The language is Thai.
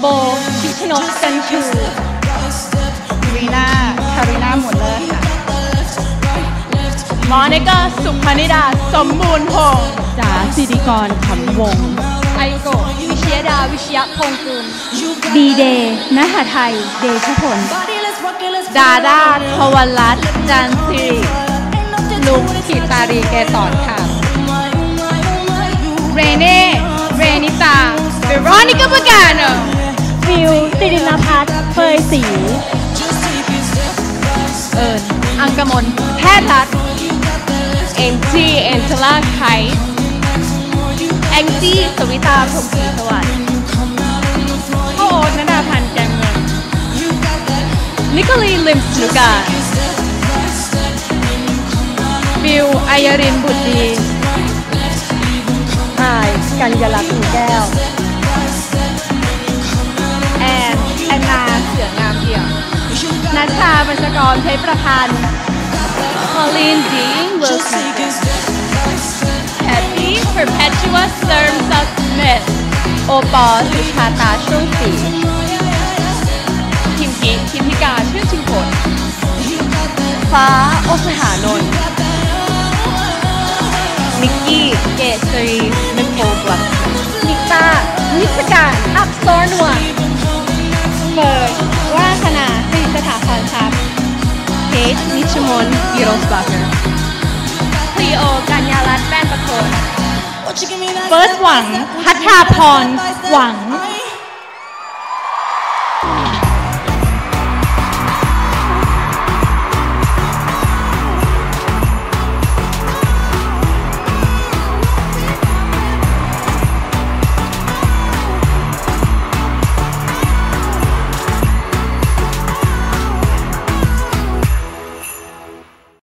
โบชิชนกจันชูรีนาคาริน่าหมุนเลอร์ค่ะมอนิกาสุพนิดา สมบูรณ์พงษ์จ๋าสิริกรขำวงศ์ไอโกวิเชียดา วิชยพงกุลดีเดย์นหาไทย เดชพล ดาดาทวันรัตจันทร์สิริลุงขีตารีเกสรค่ะ เรเน่ ยศรีเอิญอังกมลแพทย์รัฐเอ็มจีเอ็นเทล่าไคแองจี้สวิตาพรมศรีสวัสดิ์พ่อโอ๊ตนดาพันธ์แกงเงินนิโคลีลิมสนุกาบิวอายรินบุตรดีอายกัญญลักษณ์แก้ว นัชชาบัญชกรเพชรประพันธ์พอลีนดีวิลสันแพตตี้ Perpetua Serm Smith โอปอสุชาตาช่วงศรีทิมกิทิมพิกาชื่อชิงผลฟ้าโอสหานนท์นิกกี้ เกษรีเมโคลบลัก เคสนิชมนกิโรส